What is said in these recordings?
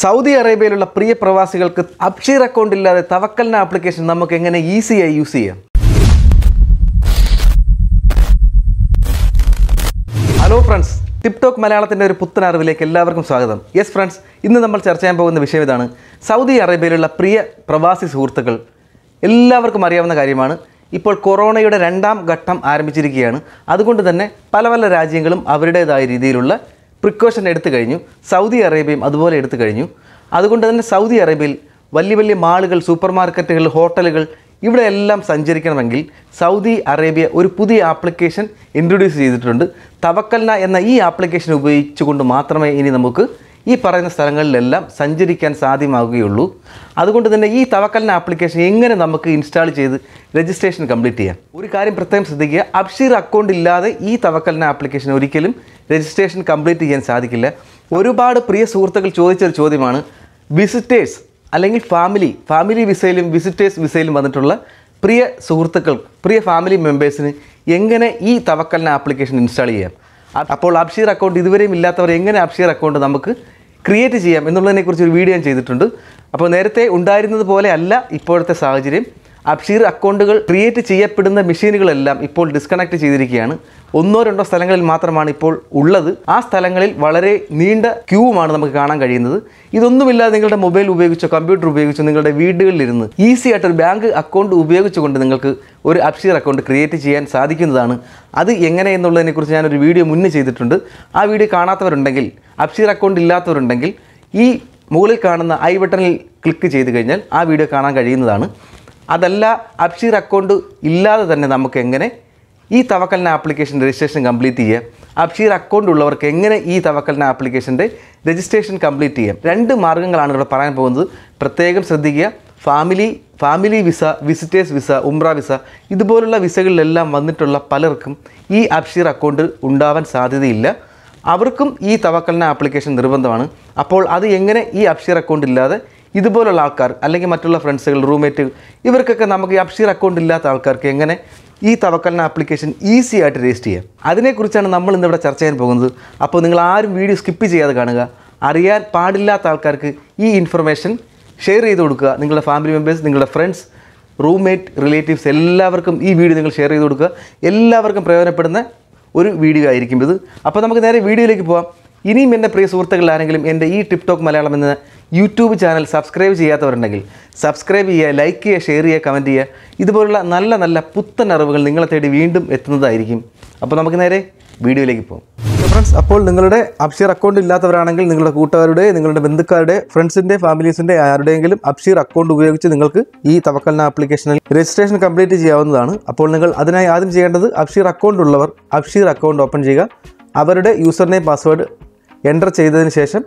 Saudi അറേബ്യയിലുള്ള പ്രിയ പ്രവാസികൾക്ക് Absher account ഇല്ലാതെ തവക്കലിന application നമുക്ക് എങ്ങനെ ഈസിയായി യൂസ് ചെയ്യാം? ഹലോ ഫ്രണ്ട്സ് ടിപ്ടോക്ക് മലയാളത്തിന്റെ ഒരു പുത്തൻ അറിവിലേക്ക് എല്ലാവർക്കും സ്വാഗതം. യെസ് ഫ്രണ്ട്സ് ഇന്ന് നമ്മൾ ചർച്ച ചെയ്യാൻ പോകുന്ന വിഷയം ഇതാണ്. സൗദി അറേബ്യയിലുള്ള പ്രിയ പ്രവാസി സുഹൃത്തുക്കൾ. എല്ലാവർക്കും അറിയാവുന്ന കാര്യമാണ്. ഇപ്പോൾ കൊറോണയുടെ രണ്ടാം ഘട്ടം ആരംഭിച്ചിരിക്കുകയാണ്. അതുകൊണ്ട് തന്നെ പല പല രാജ്യങ്ങളും അവരുടേതായ രീതിയിലുള്ള പ്രിക്കോഷൻ എടുത്തു കഴിഞ്ഞു. സൗദി അറേബ്യയും അതുപോലെ എടുത്തു കഴിഞ്ഞു. അതുകൊണ്ട് തന്നെ സൗദി അറേബ്യയിൽ വലിയ വലിയ മാളുകൾ സൂപ്പർ മാർക്കറ്റുകൾ ഹോട്ടലുകൾ ഇവിടെയെല്ലാം സഞ്ചരിക്കണമെങ്കിൽ സൗദി അറേബ്യ ഒരു പുതിയ ആപ്ലിക്കേഷൻ ഇൻട്രൊഡ്യൂസ് ചെയ്തിട്ടുണ്ട്. തവക്കൽന എന്ന ഈ ആപ്ലിക്കേഷൻ ഉപയോഗിച്ചുകൊണ്ട് മാത്രമേ ഇനി നമുക്ക് ഈ പറയുന്ന സ്ഥലങ്ങളിലെല്ലാം സഞ്ചരിക്കാൻ സാധ്യമാകുകയുള്ളൂ. അതുകൊണ്ട് തന്നെ ഈ തവക്കലിന് ആപ്ലിക്കേഷൻ എങ്ങനെ നമുക്ക് ഇൻസ്റ്റാൾ ചെയ്ത് രജിസ്ട്രേഷൻ കംപ്ലീറ്റ് ചെയ്യാം? ഒരു കാര്യം പ്രത്യേകം ശ്രദ്ധിക്കുക. അബ്ഷീർ അക്കൗണ്ട് ഇല്ലാതെ ഈ തവക്കലിന് ആപ്ലിക്കേഷൻ ഒരിക്കലും രജിസ്ട്രേഷൻ കംപ്ലീറ്റ് ചെയ്യാൻ സാധിക്കില്ല. ഒരുപാട് പ്രിയ സുഹൃത്തുക്കൾ ചോദിച്ചൊരു ചോദ്യമാണ്. വിസിറ്റേഴ്സ് അല്ലെങ്കിൽ ഫാമിലി ഫാമിലി വിസയിലും വിസിറ്റേഴ്സ് വിസയിലും വന്നിട്ടുള്ള പ്രിയ സുഹൃത്തുക്കൾ പ്രിയ ഫാമിലി മെമ്പേഴ്സിന് എങ്ങനെ ഈ തവക്കലിന് ആപ്ലിക്കേഷൻ ഇൻസ്റ്റാൾ ചെയ്യാം? അപ്പോൾ അബ്ഷീർ അക്കൗണ്ട് ഇതുവരെയും ഇല്ലാത്തവർ എങ്ങനെ അബ്ഷീർ അക്കൗണ്ട് നമുക്ക് ക്രിയേറ്റ് ചെയ്യാം എന്നുള്ളതിനെക്കുറിച്ച് ഒരു വീഡിയോ ഞാൻ ചെയ്തിട്ടുണ്ട്. അപ്പോൾ നേരത്തെ ഉണ്ടായിരുന്നത് പോലെ അല്ല ഇപ്പോഴത്തെ സാഹചര്യം. അബ്ഷീർ അക്കൗണ്ടുകൾ ക്രിയേറ്റ് ചെയ്യപ്പെടുന്ന മെഷീനുകളെല്ലാം ഇപ്പോൾ ഡിസ്കണക്ട് ചെയ്തിരിക്കുകയാണ്. ഒന്നോ രണ്ടോ സ്ഥലങ്ങളിൽ മാത്രമാണ് ഇപ്പോൾ ഉള്ളത്. ആ സ്ഥലങ്ങളിൽ വളരെ നീണ്ട ക്യൂവുമാണ് നമുക്ക് കാണാൻ കഴിയുന്നത്. ഇതൊന്നുമില്ലാതെ നിങ്ങളുടെ മൊബൈൽ ഉപയോഗിച്ചോ കമ്പ്യൂട്ടർ ഉപയോഗിച്ചോ നിങ്ങളുടെ വീടുകളിലിരുന്ന് ഈസി ആയിട്ട് ഒരു ബാങ്ക് അക്കൗണ്ട് ഉപയോഗിച്ചുകൊണ്ട് നിങ്ങൾക്ക് ഒരു അബ്ഷീർ അക്കൗണ്ട് ക്രിയേറ്റ് ചെയ്യാൻ സാധിക്കുന്നതാണ്. അത് എങ്ങനെ എന്നുള്ളതിനെക്കുറിച്ച് ഞാനൊരു വീഡിയോ മുന്നേ ചെയ്തിട്ടുണ്ട്. ആ വീഡിയോ കാണാത്തവരുണ്ടെങ്കിൽ അബ്ഷീർ അക്കൗണ്ട് ഇല്ലാത്തവരുണ്ടെങ്കിൽ ഈ മുകളിൽ കാണുന്ന ഐ ബട്ടണിൽ ക്ലിക്ക് ചെയ്ത് കഴിഞ്ഞാൽ ആ വീഡിയോ കാണാൻ കഴിയുന്നതാണ്. അതല്ല അബ്ഷീർ അക്കൗണ്ട് ഇല്ലാതെ തന്നെ നമുക്ക് എങ്ങനെ ഈ തവക്കലിന ആപ്ലിക്കേഷൻ രജിസ്ട്രേഷൻ കംപ്ലീറ്റ് ചെയ്യാം. അബ്ഷീർ അക്കൗണ്ട് ഉള്ളവർക്ക് എങ്ങനെ ഈ തവക്കലിന ആപ്ലിക്കേഷന്റെ രജിസ്ട്രേഷൻ കംപ്ലീറ്റ് ചെയ്യാം. രണ്ട് മാർഗങ്ങളാണ് ഇവിടെ പറയാൻ പോകുന്നത്. പ്രത്യേകം ശ്രദ്ധിക്കുക. Family family visa visitors visa ഉംറ വിസ ഇതുപോലുള്ള വിസകളിലെല്ലാം വന്നിട്ടുള്ള പലർക്കും ഈ അബ്ഷീർ അക്കൗണ്ട് ഉണ്ടാവാൻ സാധ്യതയില്ല. അവർക്കും ഈ തവക്കലിന ആപ്ലിക്കേഷൻ നിർബന്ധമാണ്. അപ്പോൾ അത് എങ്ങനെ ഈ അബ്ഷീർ അക്കൗണ്ട് ഇല്ലാതെ ഇതുപോലുള്ള ആൾക്കാർ അല്ലെങ്കിൽ മറ്റുള്ള ഫ്രണ്ട്സുകൾ റൂംമേറ്റ് ഇവർക്കൊക്കെ നമുക്ക് ഈ അബ്ഷീർ അക്കൗണ്ട് ഇല്ലാത്ത ആൾക്കാർക്ക് എങ്ങനെ ഈ തവക്കലിന് ആപ്ലിക്കേഷൻ ഈസി ആയിട്ട് രജിസ്റ്റർ ചെയ്യാം? അതിനെക്കുറിച്ചാണ് നമ്മൾ ഇന്നിവിടെ ചർച്ച ചെയ്യാൻ പോകുന്നത്. അപ്പോൾ നിങ്ങൾ ആരും വീഡിയോ സ്കിപ്പ് ചെയ്യാതെ കാണുക. അറിയാൻ പാടില്ലാത്ത ആൾക്കാർക്ക് ഈ ഇൻഫർമേഷൻ ഷെയർ ചെയ്ത് കൊടുക്കുക. നിങ്ങളുടെ ഫാമിലി മെമ്പേഴ്സ് നിങ്ങളുടെ ഫ്രണ്ട്സ് റൂംമേറ്റ് റിലേറ്റീവ്സ് എല്ലാവർക്കും ഈ വീഡിയോ നിങ്ങൾ ഷെയർ ചെയ്ത് കൊടുക്കുക. എല്ലാവർക്കും പ്രയോജനപ്പെടുന്ന ഒരു വീഡിയോ ആയിരിക്കും ഇത്. അപ്പോൾ നമുക്ക് നേരെ വീഡിയോയിലേക്ക് പോകാം ഇനിയും എന്റെ പ്രിയ സുഹൃത്തുക്കൾ ആരെങ്കിലും എന്റെ ഈ ടിപ് ടോക്ക് മലയാളം എന്ന യൂട്യൂബ് ചാനൽ സബ്സ്ക്രൈബ് ചെയ്യാത്തവരുണ്ടെങ്കിൽ സബ്സ്ക്രൈബ് ചെയ്യുക ലൈക്ക് ചെയ്യുക ഷെയർ ചെയ്യുക കമന്റ് ചെയ്യുക. ഇതുപോലുള്ള നല്ല നല്ല പുത്തൻ അറിവുകൾ നിങ്ങളെ തേടി വീണ്ടും എത്തുന്നതായിരിക്കും. അപ്പോൾ നമുക്ക് നേരെ വീഡിയോയിലേക്ക് പോകും. ഫ്രണ്ട്സ് അപ്പോൾ നിങ്ങളുടെ അബ്ഷീർ അക്കൗണ്ട് ഇല്ലാത്തവരാണെങ്കിൽ നിങ്ങളുടെ കൂട്ടുകാരുടെ നിങ്ങളുടെ ബന്ധുക്കാരുടെ ഫ്രണ്ട്സിന്റെ ഫാമിലീസിന്റെ ആരുടെയെങ്കിലും അബ്ഷീർ അക്കൗണ്ട് ഉപയോഗിച്ച് നിങ്ങൾക്ക് ഈ തവക്കലിന ആപ്ലിക്കേഷനിൽ രജിസ്ട്രേഷൻ കംപ്ലീറ്റ് ചെയ്യാവുന്നതാണ്. അപ്പോൾ നിങ്ങൾ അതിനായി ആദ്യം ചെയ്യേണ്ടത് അബ്ഷീർ അക്കൗണ്ട് ഉള്ളവർ അബ്ഷീർ അക്കൗണ്ട് ഓപ്പൺ ചെയ്യുക. അവരുടെ യൂസർ നെയിം പാസ്വേഡ് എന്റർ ചെയ്തതിന് ശേഷം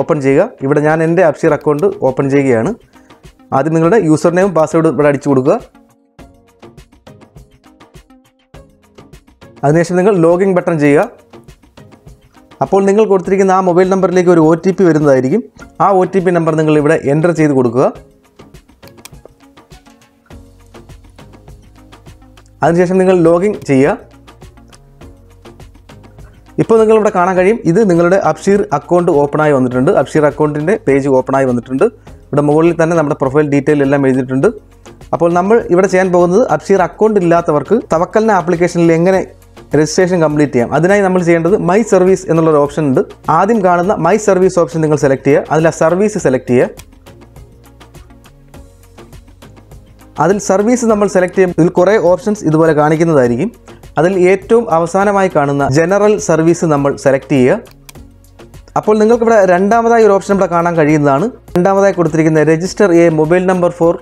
ഓപ്പൺ ചെയ്യുക. ഇവിടെ ഞാൻ എന്റെ അബ്ഷീർ അക്കൗണ്ട് ഓപ്പൺ ചെയ്യുകയാണ്. ആദ്യം നിങ്ങളുടെ യൂസർ നെയിം പാസ്വേഡ് ഇവിടെ അടിച്ചു കൊടുക്കുക. അതിനുശേഷം നിങ്ങൾ ലോഗിൻ ബട്ടൺ ചെയ്യുക. അപ്പോൾ നിങ്ങൾ കൊടുത്തിരിക്കുന്ന ആ മൊബൈൽ നമ്പറിലേക്ക് ഒരു ഒ ടി പി വരുന്നതായിരിക്കും. ആ ഒ ടി പി നമ്പർ നിങ്ങൾ ഇവിടെ എന്റർ ചെയ്ത് കൊടുക്കുക. അതിനുശേഷം നിങ്ങൾ ലോഗിൻ ചെയ്യുക. ഇപ്പോൾ നിങ്ങളിവിടെ കാണാൻ കഴിയും ഇത് നിങ്ങളുടെ അബ്ഷീർ അക്കൗണ്ട് ഓപ്പണായി വന്നിട്ടുണ്ട്. അബ്ഷീർ അക്കൗണ്ടിന്റെ പേജ് ഓപ്പണായി വന്നിട്ടുണ്ട്. ഇവിടെ മുകളിൽ തന്നെ നമ്മുടെ പ്രൊഫൈൽ ഡീറ്റെയിൽ എല്ലാം എഴുതിയിട്ടുണ്ട്. അപ്പോൾ നമ്മൾ ഇവിടെ ചെയ്യാൻ പോകുന്നത് അബ്ഷീർ അക്കൗണ്ട് ഇല്ലാത്തവർക്ക് തവക്കലിന ആപ്ലിക്കേഷനിൽ എങ്ങനെ രജിസ്ട്രേഷൻ കംപ്ലീറ്റ് ചെയ്യാം? അതിനായി നമ്മൾ ചെയ്യേണ്ടത് മൈ സർവീസ് എന്നുള്ളൊരു ഓപ്ഷൻ ഉണ്ട്. ആദ്യം കാണുന്ന മൈ സർവീസ് ഓപ്ഷൻ നിങ്ങൾ സെലക്ട് ചെയ്യുക. അതിൽ സർവീസ് സെലക്ട് ചെയ്യുക. അതിൽ സർവീസ് നമ്മൾ സെലക്ട് ചെയ്യും ഇതിൽ കുറേ ഓപ്ഷൻസ് ഇതുപോലെ കാണിക്കുന്നതായിരിക്കും. അതിൽ ഏറ്റവും അവസാനമായി കാണുന്ന ജനറൽ സർവീസ് നമ്മൾ സെലക്ട് ചെയ്യുക. അപ്പോൾ നിങ്ങൾക്ക് ഇവിടെ രണ്ടാമതായി ഒരു ഓപ്ഷൻ ഇവിടെ കാണാൻ കഴിയുന്നതാണ്. രണ്ടാമതായി കൊടുത്തിരിക്കുന്ന register a mobile number for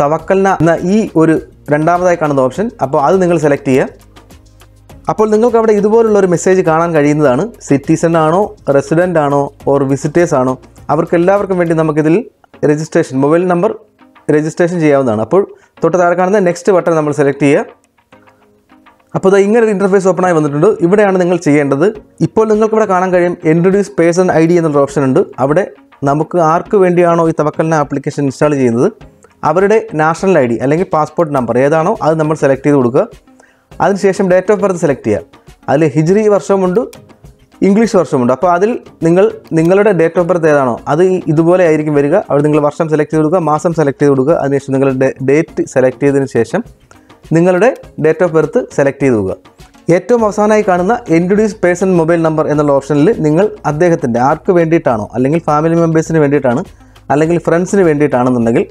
Tawakkalna എന്ന ഈ ഒരു രണ്ടാമതായി കാണുന്ന ഓപ്ഷൻ. അപ്പോൾ അത് നിങ്ങൾ സെലക്ട് ചെയ്യുക. അപ്പോൾ നിങ്ങൾക്ക് അവിടെ ഇതുപോലുള്ള ഒരു മെസ്സേജ് കാണാൻ കഴിയുന്നതാണ്. സിറ്റിസൺ ആണോ റെസിഡന്റ് ആണോ ഓർ വിസിറ്റേഴ്സ് ആണോ? അവർക്ക് എല്ലാവർക്കും വേണ്ടി നമുക്കിതിൽ രജിസ്ട്രേഷൻ മൊബൈൽ നമ്പർ രജിസ്ട്രേഷൻ ചെയ്യാവുന്നതാണ്. അപ്പോൾ തൊട്ട് താഴെ കാണുന്ന നെക്സ്റ്റ് ബട്ടൺ നമ്മൾ സെലക്ട് ചെയ്യുക. അപ്പോൾ ഇത് ഇങ്ങനെ ഒരു ഇന്റർഫേസ് ഓപ്പൺ ആയി വന്നിട്ടുണ്ട്. ഇവിടെയാണ് നിങ്ങൾ ചെയ്യേണ്ടത് ഇപ്പോൾ നിങ്ങൾക്ക് ഇവിടെ കാണാൻ കഴിയും ഇൻട്രൊഡ്യൂസ് പേഴ്സൺ ഐ ഡി എന്നുള്ള ഓപ്ഷൻ ഉണ്ട്. അവിടെ നമുക്ക് ആർക്ക് വേണ്ടിയാണോ ഈ തവക്കലിന ആപ്ലിക്കേഷൻ ഇൻസ്റ്റാൾ ചെയ്യുന്നത്? അവരുടെ നാഷണൽ ഐ ഡി അല്ലെങ്കിൽ പാസ്പോർട്ട് നമ്പർ ഏതാണോ അത് നമ്മൾ സെലക്ട് ചെയ്ത് കൊടുക്കുക. അതിനുശേഷം ഡേറ്റ് ഓഫ് ബർത്ത് സെലക്ട് ചെയ്യുക. അതിൽ ഹിജ്രി വർഷമുണ്ട് ഇംഗ്ലീഷ് വർഷമുണ്ട്. അപ്പോൾ അതിൽ നിങ്ങൾ നിങ്ങളുടെ ഡേറ്റ് ഓഫ് ബർത്ത് ഏതാണോ അത് ഇതുപോലെ ആയിരിക്കും വരിക. അവിടെ നിങ്ങൾ വർഷം സെലക്ട് ചെയ്ത് കൊടുക്കുക മാസം സെലക്ട് ചെയ്ത് കൊടുക്കുക. അതിനുശേഷം നിങ്ങളുടെ ഡേറ്റ് സെലക്ട് ചെയ്തതിന് ശേഷം നിങ്ങളുടെ ഡേറ്റ് ഓഫ് ബർത്ത് സെലക്ട് ചെയ്ത് പോകുക ഏറ്റവും അവസാനമായി കാണുന്ന ഇൻട്രൊഡ്യൂസ് പേഴ്സൺ മൊബൈൽ നമ്പർ എന്നുള്ള ഓപ്ഷനിൽ നിങ്ങൾ അദ്ദേഹത്തിന്റെ ആർക്ക് വേണ്ടിയിട്ടാണോ അല്ലെങ്കിൽ ഫാമിലി മെമ്പേഴ്സിന് വേണ്ടിയിട്ടാണ് അല്ലെങ്കിൽ ഫ്രണ്ട്സിന് വേണ്ടിയിട്ടാണെന്നുണ്ടെങ്കിൽ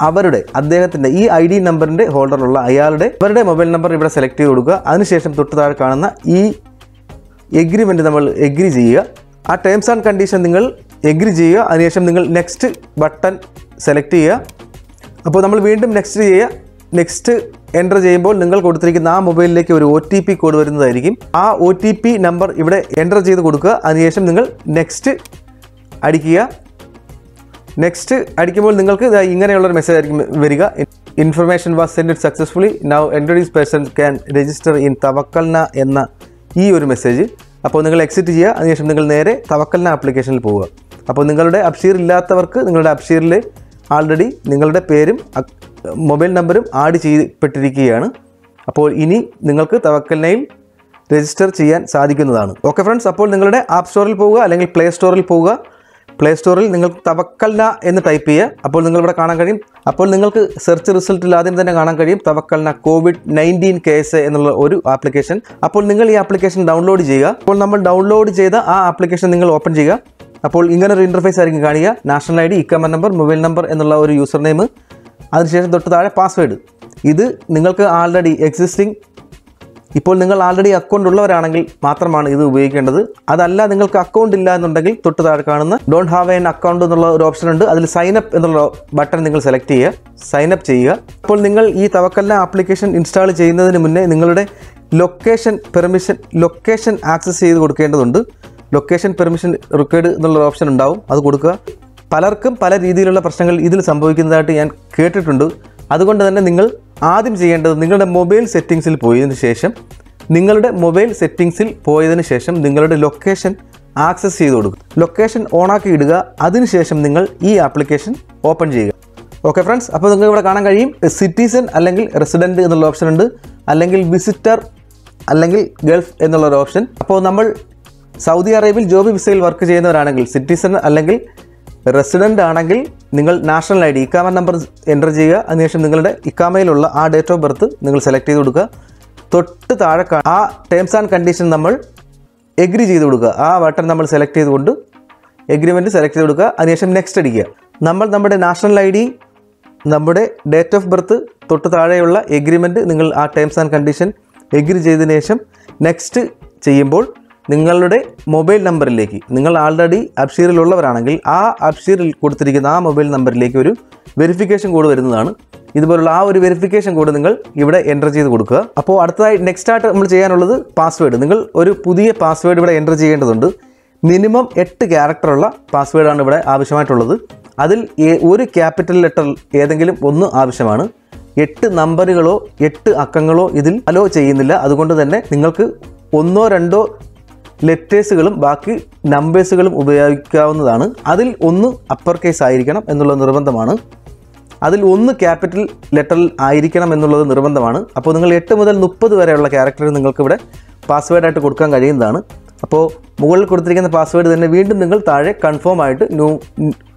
അവരുടെ അദ്ദേഹത്തിന്റെ ഈ ഐ ഡി നമ്പറിന്റെ ഹോൾഡറുള്ള അയാളുടെ അവരുടെ മൊബൈൽ നമ്പർ ഇവിടെ സെലക്ട് ചെയ്ത് കൊടുക്കുക. അതിനുശേഷം തൊട്ട് താഴെ കാണുന്ന ഈ എഗ്രിമെന്റ് നമ്മൾ എഗ്രി ചെയ്യുക. ആ ടേംസ് ആൻഡ് കണ്ടീഷൻ നിങ്ങൾ എഗ്രി ചെയ്യുക. അതിനുശേഷം നിങ്ങൾ നെക്സ്റ്റ് ബട്ടൺ സെലക്ട് ചെയ്യുക. അപ്പോൾ നമ്മൾ വീണ്ടും നെക്സ്റ്റ് ചെയ്യുക. നെക്സ്റ്റ് എന്റർ ചെയ്യുമ്പോൾ നിങ്ങൾ കൊടുത്തിരിക്കുന്ന ആ മൊബൈലിലേക്ക് ഒരു ഒ ടി പി കോഡ് വരുന്നതായിരിക്കും. ആ ഒ ടി പി നമ്പർ ഇവിടെ എന്റർ ചെയ്ത് കൊടുക്കുക. അതിനുശേഷം നിങ്ങൾ നെക്സ്റ്റ് അടിക്കുക. നെക്സ്റ്റ് അടിക്കുമ്പോൾ നിങ്ങൾക്ക് ഇങ്ങനെയുള്ളൊരു മെസ്സേജ് ആയിരിക്കും വരിക. Information was send successfully now introduce person can register in Tawakkalna എന്ന ഈ ഒരു മെസ്സേജ് അപ്പോൾ നിങ്ങൾ എക്സിറ്റ് ചെയ്യുക. അതിനുശേഷം നിങ്ങൾ നേരെ തവക്കൽന ആപ്ലിക്കേഷനിൽ പോവുക. അപ്പോൾ നിങ്ങളുടെ അപ്ഷീർ ഇല്ലാത്തവർക്ക് നിങ്ങളുടെ അബ്ഷീറിൽ ആൾറെഡി നിങ്ങളുടെ പേരും മൊബൈൽ നമ്പറും ആഡ് ചെയ്യപ്പെട്ടിരിക്കുകയാണ്. അപ്പോൾ ഇനി നിങ്ങൾക്ക് തവക്കലിനെയും രജിസ്റ്റർ ചെയ്യാൻ സാധിക്കുന്നതാണ്. ഓക്കെ ഫ്രണ്ട്സ് അപ്പോൾ നിങ്ങളുടെ ആപ്പ് സ്റ്റോറിൽ പോവുക അല്ലെങ്കിൽ പ്ലേ സ്റ്റോറിൽ പോവുക. പ്ലേ സ്റ്റോറിൽ നിങ്ങൾക്ക് തവക്കൽന എന്ന് ടൈപ്പ് ചെയ്യുക. അപ്പോൾ നിങ്ങൾ ഇവിടെ കാണാൻ കഴിയും. അപ്പോൾ നിങ്ങൾക്ക് സെർച്ച് റിസൾട്ടിൽ ആദ്യം തന്നെ കാണാൻ കഴിയും തവക്കൽന കോവിഡ് നയന്റീൻ കേസ് എന്നുള്ള ഒരു ആപ്ലിക്കേഷൻ അപ്പോൾ നിങ്ങൾ ഈ ആപ്ലിക്കേഷൻ ഡൗൺലോഡ് ചെയ്യുക. അപ്പോൾ നമ്മൾ ഡൗൺലോഡ് ചെയ്ത ആ ആപ്ലിക്കേഷൻ നിങ്ങൾ ഓപ്പൺ ചെയ്യുക. അപ്പോൾ ഇങ്ങനെ ഒരു ഇന്റർഫേസ് ആയിരിക്കും കാണിക്കുക നാഷണൽ ഐ ഡി ഇക്കമർ നമ്പർ മൊബൈൽ നമ്പർ എന്നുള്ള ഒരു യൂസർ നെയിം അതിനുശേഷം തൊട്ട് താഴെ പാസ്വേഡ് ഇത് നിങ്ങൾക്ക് ആൾറെഡി എക്സിസ്റ്റിംഗ് ഇപ്പോൾ നിങ്ങൾ ആൾറെഡി അക്കൗണ്ട് ഉള്ളവരാണെങ്കിൽ മാത്രമാണ് ഇത് ഉപയോഗിക്കേണ്ടത്. അതല്ല നിങ്ങൾക്ക് അക്കൗണ്ട് ഇല്ല എന്നുണ്ടെങ്കിൽ തൊട്ട് താഴെ കാണുന്ന ഡോണ്ട് ഹാവ് എൻ അക്കൗണ്ട് എന്നുള്ള ഒരു ഓപ്ഷൻ ഉണ്ട്. അതിൽ സൈൻ അപ്പ് എന്നുള്ള ബട്ടൺ നിങ്ങൾ സെലക്ട് ചെയ്യുക. സൈൻ അപ്പ് ചെയ്യുക. അപ്പോൾ നിങ്ങൾ ഈ തവക്കല്ല ആപ്ലിക്കേഷൻ ഇൻസ്റ്റാൾ ചെയ്യുന്നതിന് മുന്നേ നിങ്ങളുടെ ലൊക്കേഷൻ പെർമിഷൻ ലൊക്കേഷൻ ആക്സസ് ചെയ്ത് കൊടുക്കേണ്ടതുണ്ട്. ലൊക്കേഷൻ പെർമിഷൻ റിക്വയർഡ് എന്നുള്ള ഓപ്ഷൻ ഉണ്ടാവും. അത് കൊടുക്കുക. പലർക്കും പല രീതിയിലുള്ള പ്രശ്നങ്ങൾ ഇതിൽ സംഭവിക്കുന്നതായിട്ട് ഞാൻ കേട്ടിട്ടുണ്ട്. അതുകൊണ്ട് തന്നെ നിങ്ങൾ ആദ്യം ചെയ്യേണ്ടത് നിങ്ങളുടെ മൊബൈൽ സെറ്റിങ്സിൽ പോയതിനു ശേഷം നിങ്ങളുടെ മൊബൈൽ സെറ്റിങ്സിൽ പോയതിനു ശേഷം നിങ്ങളുടെ ലൊക്കേഷൻ ആക്സസ് ചെയ്ത് കൊടുക്കുക. ലൊക്കേഷൻ ഓണാക്കി ഇടുക. അതിനുശേഷം നിങ്ങൾ ഈ ആപ്ലിക്കേഷൻ ഓപ്പൺ ചെയ്യുക. ഓക്കെ ഫ്രണ്ട്സ് അപ്പോൾ നിങ്ങൾക്ക് ഇവിടെ കാണാൻ കഴിയും. സിറ്റിസൺ അല്ലെങ്കിൽ റെസിഡന്റ് എന്നുള്ള ഓപ്ഷൻ ഉണ്ട്. അല്ലെങ്കിൽ വിസിറ്റർ അല്ലെങ്കിൽ ഗൾഫ് എന്നുള്ള ഒരു ഓപ്ഷൻ അപ്പോൾ നമ്മൾ സൗദി അറേബ്യയിൽ ജോബ് വിസയിൽ വർക്ക് ചെയ്യുന്നവരാണെങ്കിൽ സിറ്റിസൺ അല്ലെങ്കിൽ റെസിഡന്റ് ആണെങ്കിൽ നിങ്ങൾ നാഷണൽ ഐ ഡി ഇക്കാമ നമ്പർ എന്റർ ചെയ്യുക. അതിനുശേഷം നിങ്ങളുടെ ഇക്കാമയിലുള്ള ആ ഡേറ്റ് ഓഫ് ബർത്ത് നിങ്ങൾ സെലക്ട് ചെയ്ത് കൊടുക്കുക. തൊട്ട് താഴെ ആ ടേംസ് ആൻഡ് കണ്ടീഷൻ നമ്മൾ എഗ്രി ചെയ്ത് കൊടുക്കുക. ആ ബട്ടൺ നമ്മൾ സെലക്ട് ചെയ്തുകൊണ്ട് എഗ്രിമെന്റ് സെലക്ട് ചെയ്ത് കൊടുക്കുക. അതിനുശേഷം നെക്സ്റ്റ് അടിക്കുക. നമ്മൾ നമ്മുടെ നാഷണൽ ഐ ഡി നമ്മുടെ ഡേറ്റ് ഓഫ് ബർത്ത് തൊട്ട് താഴെയുള്ള എഗ്രിമെന്റ് നിങ്ങൾ ആ ടേംസ് ആൻഡ് കണ്ടീഷൻ എഗ്രി ചെയ്തതിനു ശേഷം നെക്സ്റ്റ് ചെയ്യുമ്പോൾ നിങ്ങളുടെ മൊബൈൽ നമ്പറിലേക്ക് നിങ്ങൾ ആൾറെഡി അപ്ഷീറിൽ ഉള്ളവരാണെങ്കിൽ ആ അപ്ഷീറിൽ കൊടുത്തിരിക്കുന്ന ആ മൊബൈൽ നമ്പറിലേക്ക് ഒരു വെരിഫിക്കേഷൻ കോഡ് വരുന്നതാണ്. ഇതുപോലുള്ള ആ ഒരു വെരിഫിക്കേഷൻ കോഡ് നിങ്ങൾ ഇവിടെ എന്റർ ചെയ്ത് കൊടുക്കുക. അപ്പോൾ അടുത്തതായി നെക്സ്റ്റ് ആയിട്ട് നമ്മൾ ചെയ്യാനുള്ളത് പാസ്വേഡ് നിങ്ങൾ ഒരു പുതിയ പാസ്വേഡ് ഇവിടെ എന്റർ ചെയ്യേണ്ടതുണ്ട്. മിനിമം എട്ട് ക്യാരക്ടറുള്ള പാസ്വേഡാണ് ഇവിടെ ആവശ്യമായിട്ടുള്ളത്. അതിൽ ഒരു ക്യാപിറ്റൽ ലെറ്റർ ഏതെങ്കിലും ഒന്ന് ആവശ്യമാണ്. എട്ട് നമ്പറുകളോ എട്ട് അക്കങ്ങളോ ഇതിൽ അലോ ചെയ്യുന്നില്ല. അതുകൊണ്ട് തന്നെ നിങ്ങൾക്ക് ഒന്നോ രണ്ടോ ലെറ്റേഴ്സുകളും ബാക്കി നമ്പേഴ്സുകളും ഉപയോഗിക്കാവുന്നതാണ്. അതിൽ ഒന്ന് അപ്പർ കേസ് ആയിരിക്കണം എന്നുള്ള നിർബന്ധമാണ്. അതിൽ ഒന്ന് ക്യാപിറ്റൽ ലെറ്ററിൽ ആയിരിക്കണം എന്നുള്ളത് നിർബന്ധമാണ്. അപ്പോൾ നിങ്ങൾ എട്ട് മുതൽ മുപ്പത് വരെയുള്ള ക്യാരക്ടർ നിങ്ങൾക്ക് ഇവിടെ പാസ്വേഡായിട്ട് കൊടുക്കാൻ കഴിയുന്നതാണ്. അപ്പോൾ മുകളിൽ കൊടുത്തിരിക്കുന്ന പാസ്വേഡ് തന്നെ വീണ്ടും നിങ്ങൾ താഴെ കൺഫേം ആയിട്ട് ന്യൂ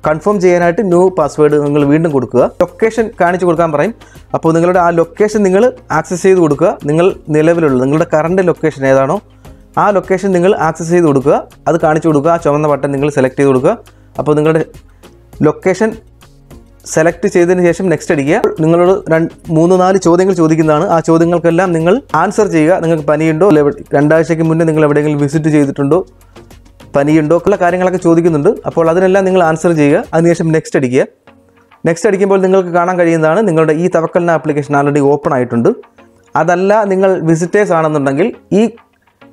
കൺഫേം ചെയ്യാനായിട്ട് ന്യൂ പാസ്വേഡ് നിങ്ങൾ വീണ്ടും കൊടുക്കുക. ലൊക്കേഷൻ കാണിച്ചു കൊടുക്കാൻ പറയും. അപ്പോൾ നിങ്ങളുടെ ആ ലൊക്കേഷൻ നിങ്ങൾ ആക്സസ് ചെയ്ത് കൊടുക്കുക. നിങ്ങൾ നിലവിലുള്ള നിങ്ങളുടെ കറണ്ട് ലൊക്കേഷൻ ഏതാണോ ആ ലൊക്കേഷൻ നിങ്ങൾ ആക്സസ് ചെയ്ത് കൊടുക്കുക. അത് കാണിച്ചു കൊടുക്കുക. ആ ചുവന്ന ബട്ടൺ നിങ്ങൾ സെലക്ട് ചെയ്ത് കൊടുക്കുക. അപ്പോൾ നിങ്ങളുടെ ലൊക്കേഷൻ സെലക്ട് ചെയ്തതിന് ശേഷം നെക്സ്റ്റ് അടിക്കുക. നിങ്ങളോട് രണ്ട് മൂന്ന് നാല് ചോദ്യങ്ങൾ ചോദിക്കുന്നതാണ്. ആ ചോദ്യങ്ങൾക്കെല്ലാം നിങ്ങൾ ആൻസർ ചെയ്യുക. നിങ്ങൾക്ക് പനിയുണ്ടോ? രണ്ടാഴ്ചയ്ക്ക് മുന്നേ നിങ്ങൾ എവിടെയെങ്കിലും വിസിറ്റ് ചെയ്തിട്ടുണ്ടോ? പനിയുണ്ടോ? ഉള്ള കാര്യങ്ങളൊക്കെ ചോദിക്കുന്നുണ്ട്. അപ്പോൾ അതിനെല്ലാം നിങ്ങൾ ആൻസർ ചെയ്യുക. അതിനുശേഷം നെക്സ്റ്റ് അടിക്കുക. നെക്സ്റ്റ് അടിക്കുമ്പോൾ നിങ്ങൾക്ക് കാണാൻ കഴിയുന്നതാണ് നിങ്ങളുടെ ഈ തവക്കലിന ആപ്ലിക്കേഷൻ ആൾറെഡി ഓപ്പൺ ആയിട്ടുണ്ട്. അതല്ല നിങ്ങൾ വിസിറ്റേഴ്സ് ആണെന്നുണ്ടെങ്കിൽ ഈ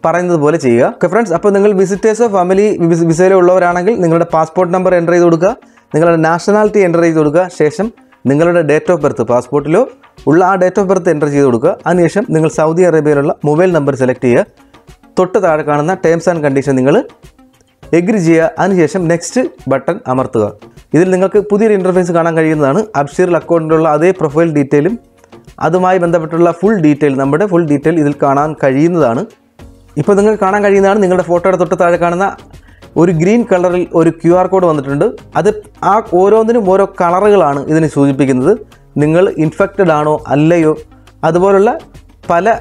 പറയുന്നത് പോലെ ചെയ്യുക. ഓക്കെ ഫ്രണ്ട്സ് അപ്പോൾ നിങ്ങൾ വിസിറ്റേഴ്സോ ഫാമിലി വിസയിലോ ഉള്ളവരാണെങ്കിൽ നിങ്ങളുടെ പാസ്പോർട്ട് നമ്പർ എന്റർ ചെയ്ത് കൊടുക്കുക. നിങ്ങളുടെ നാഷണാലിറ്റി എന്റർ ചെയ്ത് കൊടുക്കുക. ശേഷം നിങ്ങളുടെ ഡേറ്റ് ഓഫ് ബർത്ത് പാസ്പോർട്ടിലോ ഉള്ള ആ ഡേറ്റ് ഓഫ് ബർത്ത് എന്റർ ചെയ്ത് കൊടുക്കുക. അതിനുശേഷം നിങ്ങൾ സൗദി അറേബ്യയിലുള്ള മൊബൈൽ നമ്പർ സെലക്ട് ചെയ്യുക. തൊട്ട് താഴെ കാണുന്ന ടേംസ് ആൻഡ് കണ്ടീഷൻ നിങ്ങൾ എഗ്രി ചെയ്യുക. അതിനുശേഷം നെക്സ്റ്റ് ബട്ടൺ അമർത്തുക. ഇതിൽ നിങ്ങൾക്ക് പുതിയൊരു ഇന്റർഫേസ് കാണാൻ കഴിയുന്നതാണ്. അബ്ഷീറിൽ അക്കൗണ്ടിലുള്ള അതേ പ്രൊഫൈൽ ഡീറ്റെയിലും അതുമായി ബന്ധപ്പെട്ടുള്ള ഫുൾ ഡീറ്റെയിൽ നമ്മുടെ ഫുൾ ഡീറ്റെയിൽ ഇതിൽ കാണാൻ കഴിയുന്നതാണ്. ഇപ്പോൾ നിങ്ങൾ കാണാൻ കഴിയുന്നതാണ് നിങ്ങളുടെ ഫോട്ടോയുടെ തൊട്ട് താഴെ കാണുന്ന ഒരു ഗ്രീൻ കളറിൽ ഒരു ക്യു ആർ കോഡ് വന്നിട്ടുണ്ട്. അത് ആ ഓരോന്നിനും ഓരോ കളറുകളാണ് ഇതിനെ സൂചിപ്പിക്കുന്നത്. നിങ്ങൾ ഇൻഫെക്റ്റഡ് ആണോ അല്ലയോ? അതുപോലുള്ള പല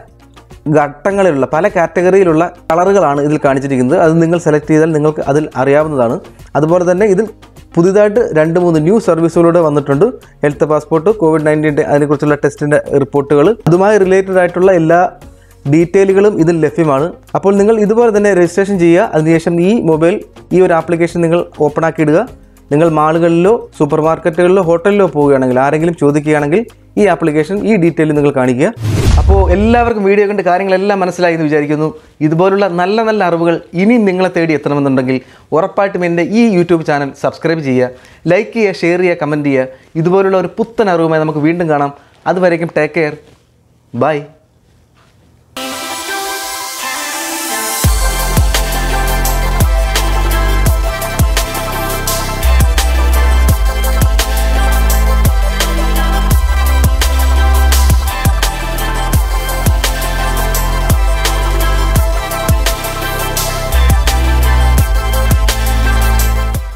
ഘട്ടങ്ങളിലുള്ള പല കാറ്റഗറിയിലുള്ള കളറുകളാണ് ഇതിൽ കാണിച്ചിരിക്കുന്നത്. അത് നിങ്ങൾ സെലക്ട് ചെയ്താൽ നിങ്ങൾക്ക് അതിൽ അറിയാവുന്നതാണ്. അതുപോലെ തന്നെ ഇതിൽ പുതിയതായിട്ട് രണ്ട് മൂന്ന് ന്യൂ സർവീസുകളൂടെ വന്നിട്ടുണ്ട്. ഹെൽത്ത് പാസ്പോർട്ട് കോവിഡ് നയന്റീന്റെ അതിനെക്കുറിച്ചുള്ള ടെസ്റ്റിന്റെ റിപ്പോർട്ടുകൾ. അതുമായി റിലേറ്റഡ് ആയിട്ടുള്ള എല്ലാ ഡീറ്റെയിലുകളും ഇതിൽ ലഭ്യമാണ്. അപ്പോൾ നിങ്ങൾ ഇതുപോലെ തന്നെ രജിസ്ട്രേഷൻ ചെയ്യുക. അതിനുശേഷം ഈ മൊബൈൽ ഈ ഒരു ആപ്ലിക്കേഷൻ നിങ്ങൾ ഓപ്പൺ ആക്കി ഇടുക നിങ്ങൾ മാളുകളിലോ സൂപ്പർ മാർക്കറ്റുകളിലോ ഹോട്ടലിലോ പോവുകയാണെങ്കിൽ ആരെങ്കിലും ചോദിക്കുകയാണെങ്കിൽ ഈ ആപ്ലിക്കേഷൻ ഈ ഡീറ്റെയിൽ നിങ്ങൾ കാണിക്കുക. അപ്പോൾ എല്ലാവർക്കും വീഡിയോ കണ്ട് കാര്യങ്ങളെല്ലാം മനസ്സിലായി എന്ന് വിചാരിക്കുന്നു. ഇതുപോലുള്ള നല്ല നല്ല അറിവുകൾ ഇനിയും നിങ്ങളെ തേടി എത്തണമെന്നുണ്ടെങ്കിൽ ഉറപ്പായിട്ടും എന്റെ ഈ യൂട്യൂബ് ചാനൽ സബ്സ്ക്രൈബ് ചെയ്യുക. ലൈക്ക് ചെയ്യുക ഷെയർ ചെയ്യുക കമന്റ് ചെയ്യുക. ഇതുപോലുള്ള ഒരു പുത്തൻ അറിവുമായി നമുക്ക് വീണ്ടും കാണാം. അതുവരേക്കും ടേക്ക് കെയർ ബൈ